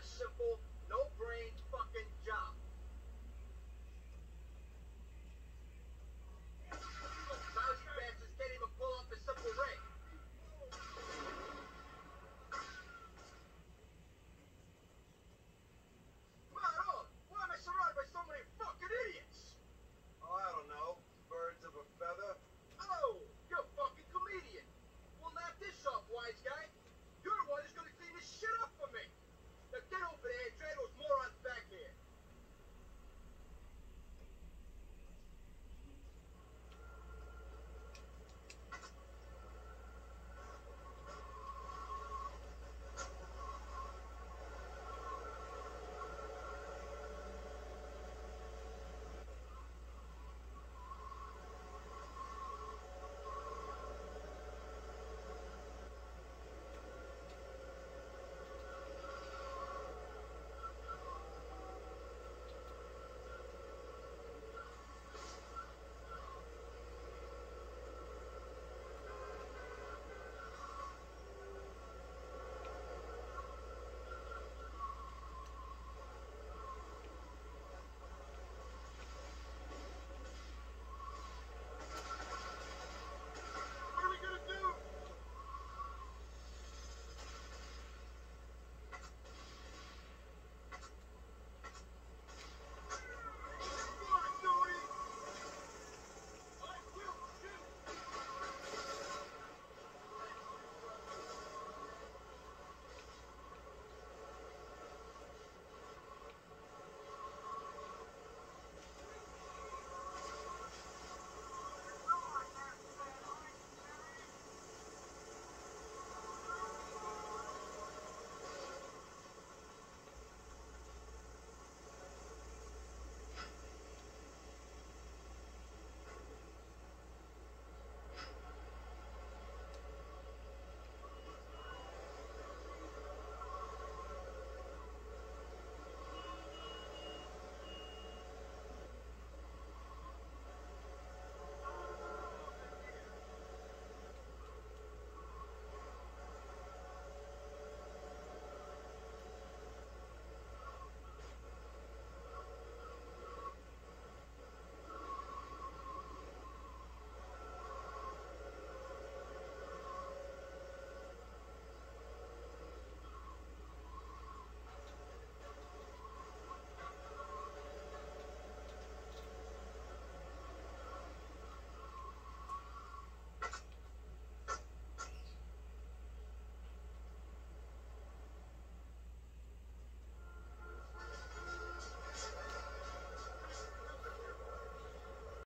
a simple,